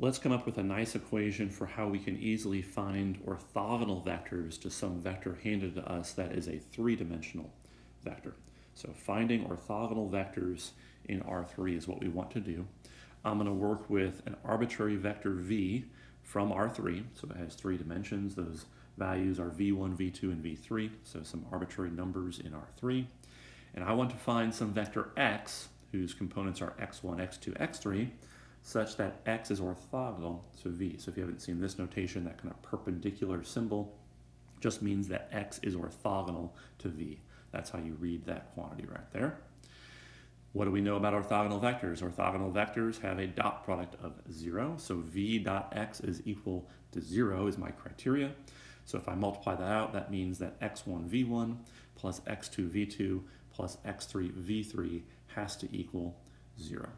let's come up with a nice equation for how we can easily find orthogonal vectors to some vector handed to us that is a three-dimensional vector. So finding orthogonal vectors in R3 is what we want to do. I'm going to work with an arbitrary vector v from R3, so it has three dimensions. Those values are v1, v2, and v3, so some arbitrary numbers in R3. And I want to find some vector x, whose components are x1, x2, x3, such that x is orthogonal to v. So if you haven't seen this notation, that kind of perpendicular symbol just means that x is orthogonal to v. That's how you read that quantity right there. What do we know about orthogonal vectors? Orthogonal vectors have a dot product of zero, so v dot x is equal to zero is my criteria. So if I multiply that out, that means that x1 v1 plus x2 v2 plus x3 v3 has to equal zero.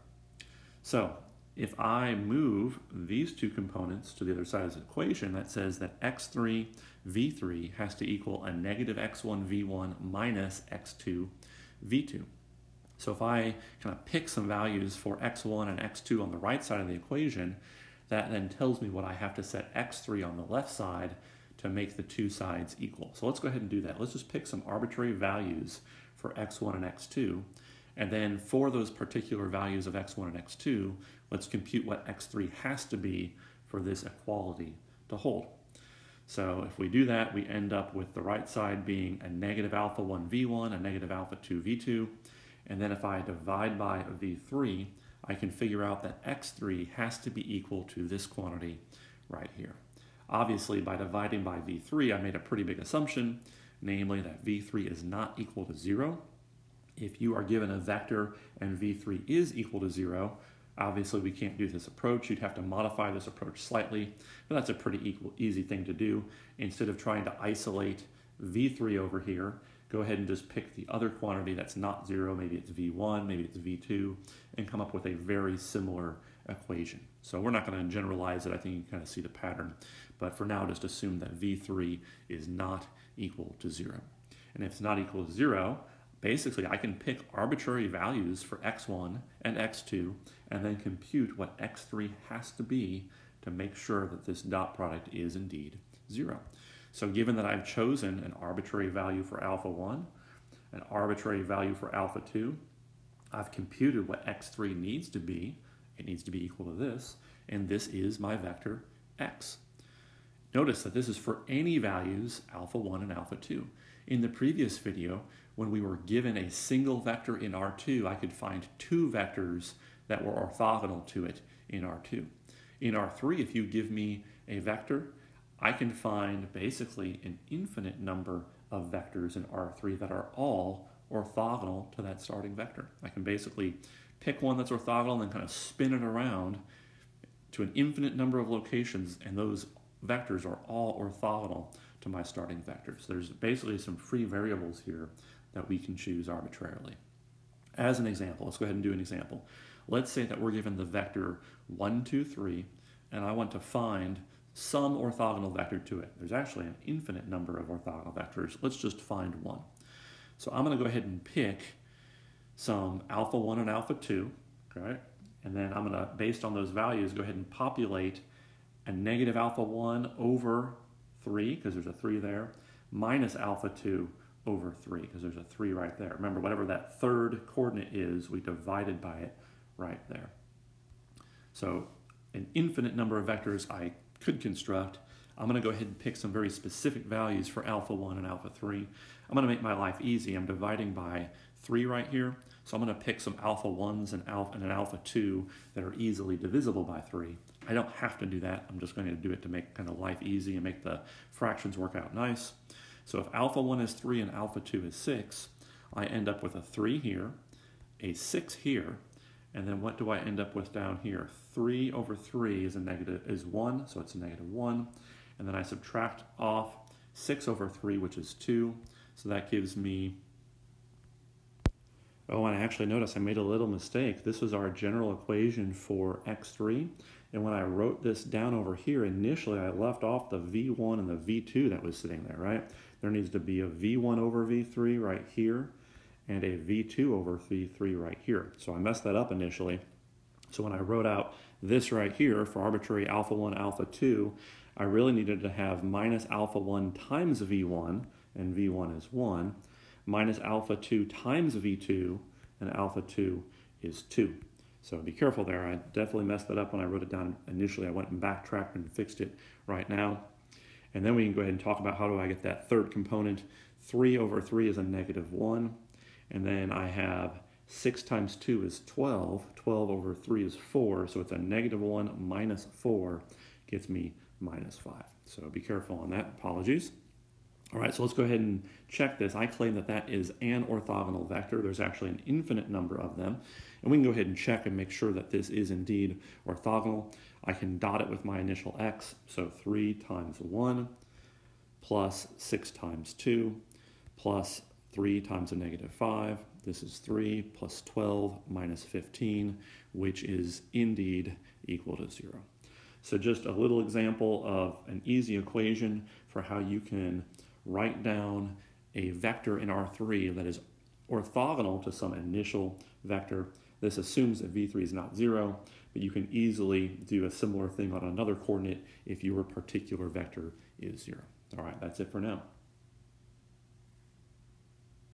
So if I move these two components to the other side of the equation, that says that x3 v3 has to equal a negative x1 v1 minus x2 v2. So if I kind of pick some values for x1 and x2 on the right side of the equation, that then tells me what I have to set x3 on the left side to make the two sides equal. So let's go ahead and do that. Let's just pick some arbitrary values for x1 and x2. And then for those particular values of x1 and x2, let's compute what x3 has to be for this equality to hold. So if we do that, we end up with the right side being a negative alpha 1 v1, a negative alpha 2 v2, and then if I divide by V3, I can figure out that X3 has to be equal to this quantity right here. Obviously, by dividing by V3, I made a pretty big assumption, namely that V3 is not equal to zero. If you are given a vector and V3 is equal to zero, obviously we can't do this approach. You'd have to modify this approach slightly, but that's a pretty equal, easy thing to do. Instead of trying to isolate V3 over here, go ahead and just pick the other quantity that's not zero, maybe it's V1, maybe it's V2, and come up with a very similar equation. So we're not going to generalize it, I think you kind of see the pattern, but for now just assume that V3 is not equal to zero. And if it's not equal to zero, basically I can pick arbitrary values for x1 and x2 and then compute what x3 has to be to make sure that this dot product is indeed zero. So given that I've chosen an arbitrary value for alpha 1, an arbitrary value for alpha 2, I've computed what x3 needs to be. It needs to be equal to this, and this is my vector x. Notice that this is for any values alpha 1 and alpha 2. In the previous video, when we were given a single vector in R2, I could find two vectors that were orthogonal to it in R2. In R3, if you give me a vector I can find basically an infinite number of vectors in R3 that are all orthogonal to that starting vector. I can basically pick one that's orthogonal and then kind of spin it around to an infinite number of locations, and those vectors are all orthogonal to my starting vector. So there's basically some free variables here that we can choose arbitrarily. As an example, let's go ahead and do an example. Let's say that we're given the vector 1, 2, 3, and I want to find some orthogonal vector to it. There's actually an infinite number of orthogonal vectors. Let's just find one. So I'm going to go ahead and pick some alpha 1 and alpha 2, right? And then I'm going to, based on those values, go ahead and populate a negative alpha 1 over 3, because there's a 3 there, minus alpha 2 over 3, because there's a 3 right there. Remember, whatever that third coordinate is, we divided by it right there. So an infinite number of vectors I could construct. I'm going to go ahead and pick some very specific values for alpha 1 and alpha 3. I'm going to make my life easy. I'm dividing by 3 right here. So I'm going to pick some alpha 1s and, alpha, and an alpha 2 that are easily divisible by 3. I don't have to do that. I'm just going to do it to make kind of life easy and make the fractions work out nice. So if alpha 1 is 3 and alpha 2 is 6, I end up with a 3 here, a 6 here, and then what do I end up with down here? 3 over 3 is a negative is 1, so it's a negative 1. And then I subtract off 6 over 3, which is 2. So that gives me, oh, and I actually noticed I made a little mistake. This was our general equation for x3. And when I wrote this down over here, initially I left off the v1 and the v2 that was sitting there, right? There needs to be a v1 over v3 right here and a v2 over v3 right here. So I messed that up initially. So when I wrote out this right here for arbitrary alpha 1, alpha 2, I really needed to have minus alpha 1 times v1, and v1 is 1, minus alpha 2 times v2, and alpha 2 is 2. So be careful there. I definitely messed that up when I wrote it down initially. I went and backtracked and fixed it right now. And then we can go ahead and talk about how do I get that third component. 3 over 3 is a negative 1. And then I have 6 times 2 is 12. 12 over 3 is 4. So it's a negative 1 minus 4 gets me minus 5. So be careful on that. Apologies. All right, so let's go ahead and check this. I claim that that is an orthogonal vector. There's actually an infinite number of them. And we can go ahead and check and make sure that this is indeed orthogonal. I can dot it with my initial x, so 3 times 1 plus 6 times 2 plus 3 times a negative 5. This is 3 plus 12 minus 15, which is indeed equal to 0. So just a little example of an easy equation for how you can write down a vector in R3 that is orthogonal to some initial vector. This assumes that V3 is not zero, but you can easily do a similar thing on another coordinate if your particular vector is zero. All right, that's it for now.